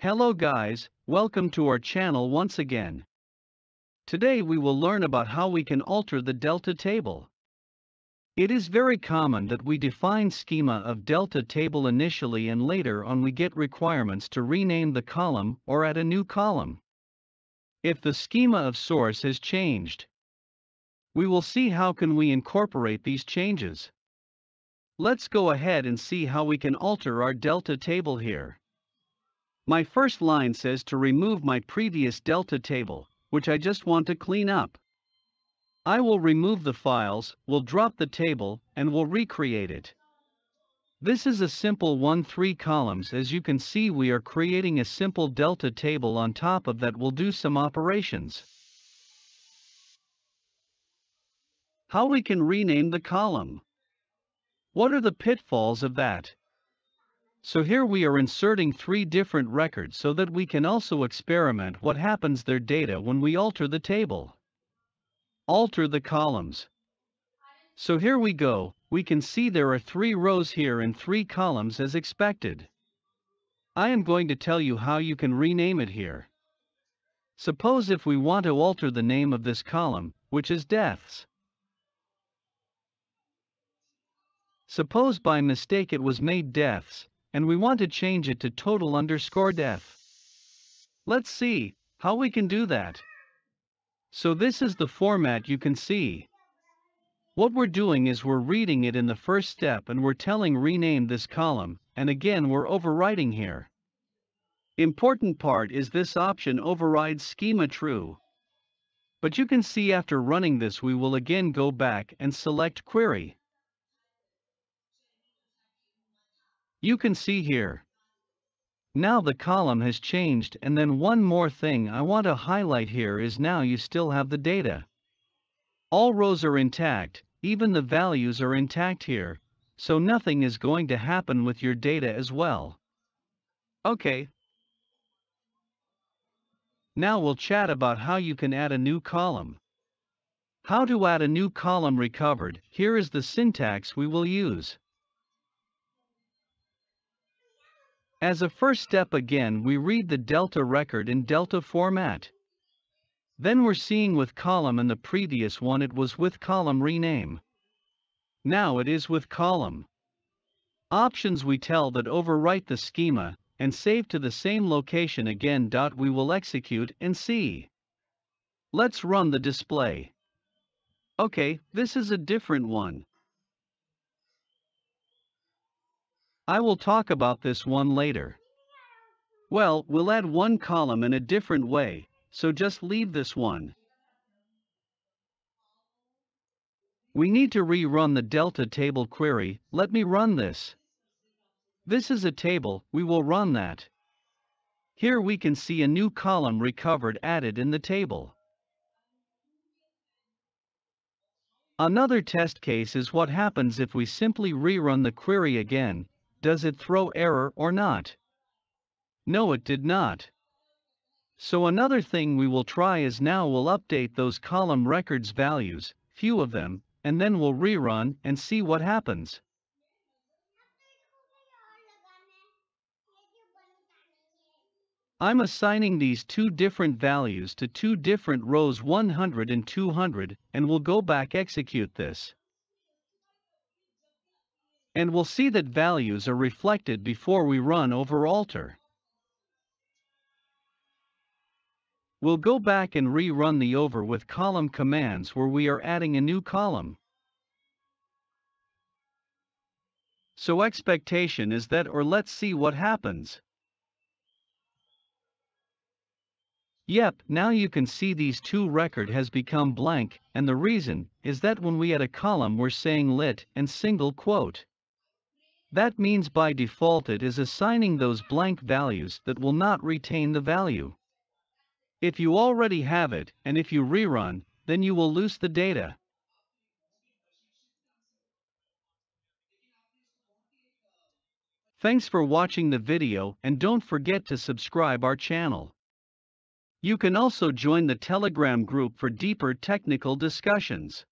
Hello guys, welcome to our channel once again. Today we will learn about how we can alter the delta table. It is very common that we define schema of delta table initially and later on we get requirements to rename the column or add a new column. If the schema of source has changed, we will see how can we incorporate these changes. Let's go ahead and see how we can alter our delta table here. My first line says to remove my previous delta table, which I just want to clean up. I will remove the files, will drop the table, and will recreate it. This is a simple 1-3 columns as you can see we are creating a simple delta table on top of that will do some operations. How we can rename the column. What are the pitfalls of that? So here we are inserting three different records so that we can also experiment what happens their data when we alter the table. Alter the columns. So here we go, we can see there are three rows here and three columns as expected. I am going to tell you how you can rename it here. Suppose if we want to alter the name of this column, which is deaths. Suppose by mistake it was made deaths, and we want to change it to total underscore death. Let's see how we can do that. So this is the format you can see. What we're doing is we're reading it in the first step and we're telling rename this column, and again we're overwriting here. Important part is this option overrides schema true. But you can see after running this we will again go back and select query. You can see here. Now the column has changed and then one more thing I want to highlight here is now you still have the data. All rows are intact, even the values are intact here, so nothing is going to happen with your data as well. Okay. Now we'll chat about how you can add a new column. How to add a new column recovered, here is the syntax we will use. As a first step again we read the delta record in delta format. Then we're seeing with column and the previous one it was with column rename. Now it is with column. Options we tell that overwrite the schema and save to the same location again. We will execute and see. Let's run the display. Okay, this is a different one. I will talk about this one later. Well, we'll add one column in a different way, so just leave this one. We need to rerun the delta table query, let me run this. This is a table, we will run that. Here we can see a new column recovered added in the table. Another test case is what happens if we simply rerun the query again, does it throw error or not? No it did not. So another thing we will try is now we'll update those column records values, few of them, and then we'll rerun and see what happens. I'm assigning these two different values to two different rows 100 and 200 and we'll go back execute this and we'll see that values are reflected before we run over alter. We'll go back and rerun the over with column commands where we are adding a new column. So expectation is that or let's see what happens. Yep, now you can see these two record has become blank, and the reason is that when we add a column we're saying lit and single quote. That means by default it is assigning those blank values that will not retain the value. If you already have it, and if you rerun, then you will lose the data. Thanks for watching the video and don't forget to subscribe our channel. You can also join the Telegram group for deeper technical discussions.